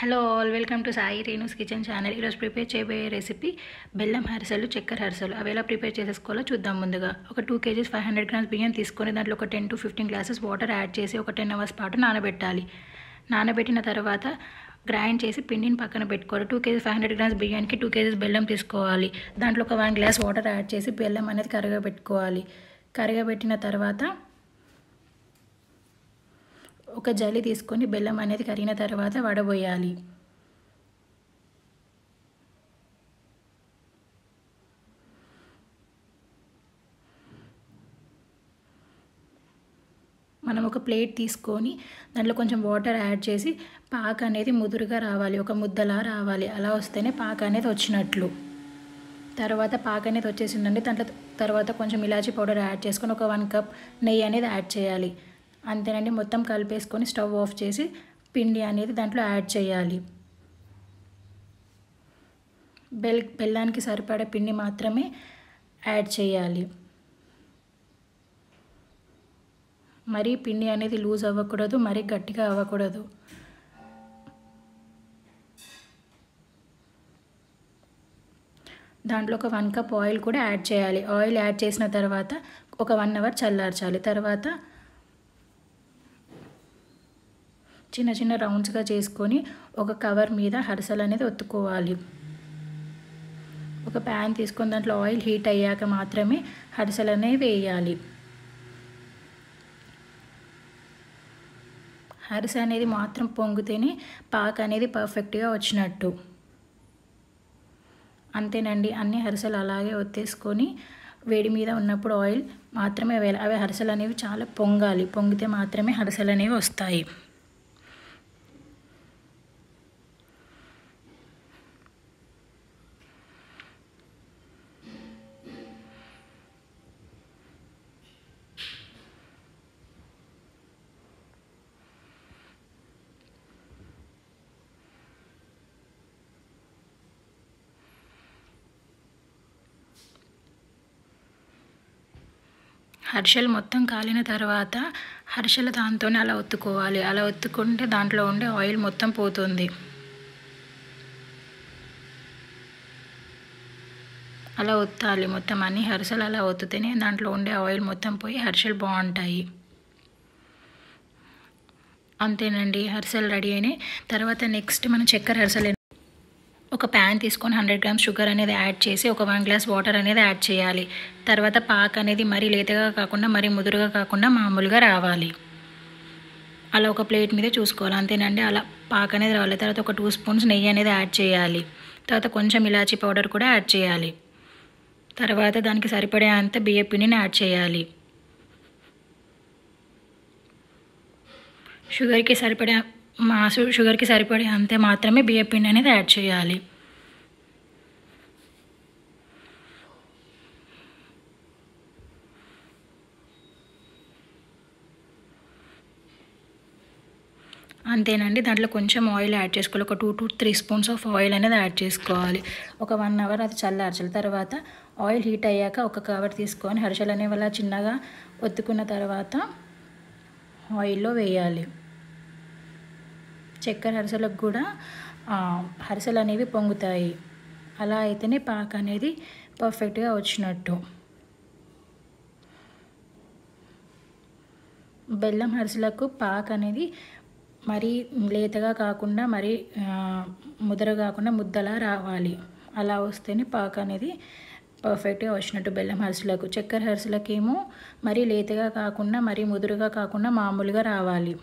Hello all welcome to Sai Renu's kitchen channel ఈరోజు prepare చేయబోయే recipe బెల్లం హరిసెలు చక్కెర హరిసెలు అవి ఎలా ప్రిపేర్ చేసేసుకోవాలో చూద్దాం ముందుగా. ఒక two KGs five hundred grams బియ్యం తీసుకొని దాంట్లో ఒక ten to fifteen glasses water add చేసి ఒక టెన్ అవర్స్ పాటు నానబెట్టాలి. నానబెట్టిన తర్వాత గ్రైండ్ చేసి పిండిని పక్కన పెట్టుకోవాలి. Two KGs five hundred grams బియ్యానికి టూ కేజీస్ బెల్లం తీసుకోవాలి. దాంట్లో ఒక వన్ గ్లాస్ వాటర్ యాడ్ చేసి బెల్లం అనేది కరగబెట్టుకోవాలి. కరగబెట్టిన తర్వాత ఒక జల్లి తీసుకొని బెల్లం అనేది కరిగిన తర్వాత వడబోయాలి. మనం ఒక ప్లేట్ తీసుకొని దాంట్లో కొంచెం వాటర్ యాడ్ చేసి పాక అనేది ముదురుగా రావాలి. ఒక ముద్దలా రావాలి. అలా వస్తేనే పాక అనేది వచ్చినట్లు. తర్వాత పాక అనేది వచ్చేసిందండి దాంట్లో తర్వాత కొంచెం ఇలాచీ పౌడర్ యాడ్ చేసుకొని ఒక వన్ కప్ నెయ్యి అనేది యాడ్ చేయాలి. అంతేనండి. మొత్తం కలిపేసుకొని స్టవ్ ఆఫ్ చేసి పిండి అనేది దాంట్లో యాడ్ చేయాలి. బెల్ బెల్లానికి సరిపడే పిండి మాత్రమే యాడ్ చేయాలి. మరీ పిండి అనేది లూజ్ అవ్వకూడదు మరీ గట్టిగా అవ్వకూడదు. దాంట్లో ఒక వన్ కప్ ఆయిల్ కూడా యాడ్ చేయాలి. ఆయిల్ యాడ్ చేసిన తర్వాత ఒక వన్ అవర్ చల్లార్చాలి. తర్వాత చిన్న చిన్న రౌండ్స్గా చేసుకొని ఒక కవర్ మీద హరిసెలు అనేది ఒత్తుకోవాలి. ఒక ప్యాన్ తీసుకొని దాంట్లో ఆయిల్ హీట్ అయ్యాక మాత్రమే హరిసెలు అనేవి వేయాలి. హరిస అనేది మాత్రం పొంగితేనే పాక అనేది పర్ఫెక్ట్గా వచ్చినట్టు. అంతేనండి అన్ని హరిసలు అలాగే ఒత్తేసుకొని వేడి మీద ఉన్నప్పుడు ఆయిల్ మాత్రమే వేయాలి. అవి హరిసలు అనేవి చాలా పొంగాలి. పొంగితే మాత్రమే హరిసలు అనేవి వస్తాయి. హర్షలు మొత్తం కాలిన తర్వాత హర్షలు దాంతోనే అలా ఒత్తుకోవాలి. అలా ఒత్తుకుంటే దాంట్లో ఉండే ఆయిల్ మొత్తం పోతుంది. అలా ఒత్తాలి మొత్తం అన్ని. హర్షలు అలా ఒత్తుతేనే దాంట్లో ఉండే ఆయిల్ మొత్తం పోయి హర్షలు బాగుంటాయి. అంతేనండి. హర్సలు రెడీ అయినాయి. తర్వాత నెక్స్ట్ మనం చక్కెర హర్సలు ఒక ప్యాన్ తీసుకొని హండ్రెడ్ గ్రామ్స్ షుగర్ అనేది యాడ్ చేసి ఒక వన్ గ్లాస్ వాటర్ అనేది యాడ్ చేయాలి. తర్వాత పాక్ అనేది మరీ లేతగా కాకుండా మరీ ముదురుగా కాకుండా మామూలుగా రావాలి. అలా ఒక ప్లేట్ మీద చూసుకోవాలి. అంతేనండి అలా పాక్ అనేది రావాలి. తర్వాత ఒక టూ స్పూన్స్ నెయ్యి అనేది యాడ్ చేయాలి. తర్వాత కొంచెం ఇలాచీ పౌడర్ కూడా యాడ్ చేయాలి. తర్వాత దానికి సరిపడే అంత బియ్య పిండిని యాడ్ చేయాలి. షుగర్కి సరిపడే మా షుగర్కి సరిపడే అంతే మాత్రమే బియ్య పిండి అనేది యాడ్ చేయాలి. అంతేనండి దాంట్లో కొంచెం ఆయిల్ యాడ్ చేసుకోవాలి. ఒక two to three spoons of oil అనేది యాడ్ చేసుకోవాలి. ఒక వన్ అవర్ అది చల్లార్చాలి. తర్వాత ఆయిల్ హీట్ అయ్యాక ఒక కవర్ తీసుకొని హర్షలు అనేవి అలా చిన్నగా ఒత్తుకున్న తర్వాత ఆయిల్లో వేయాలి. చక్కెర హరిసెలకు కూడా హరిసెలు అనేవి పొంగుతాయి. అలా అయితేనే పాక అనేది పర్ఫెక్ట్గా వచ్చినట్టు. బెల్లం అరిసెలకు పాక అనేది మరీ లేతగా కాకుండా మరీ ముదర కాకుండా ముద్దలా రావాలి. అలా వస్తేనే పాక అనేది పర్ఫెక్ట్గా వచ్చినట్టు బెల్లం హరిసెలకు చక్కెర హరిసెలకేమో మరీ లేతగా కాకుండా మరీ ముదురుగా కాకుండా మామూలుగా రావాలి.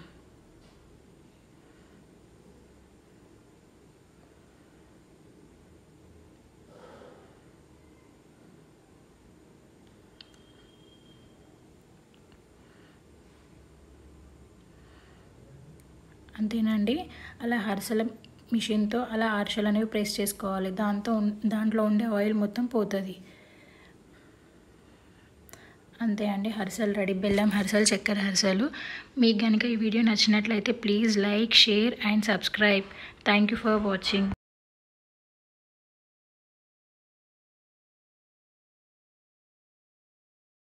అంతేనండి. అలా హర్సల మిషన్తో అలా అరిసెలు అనేవి ప్రెస్ చేసుకోవాలి. దాంతో దాంట్లో ఉండే ఆయిల్ మొత్తం పోతుంది. అంతే అండి. హర్సల్ రెడీ. బెల్లం హర్సల్ చక్కెర హర్సలు మీకు కనుక ఈ వీడియో నచ్చినట్లయితే please like share and subscribe. Thank you for watching.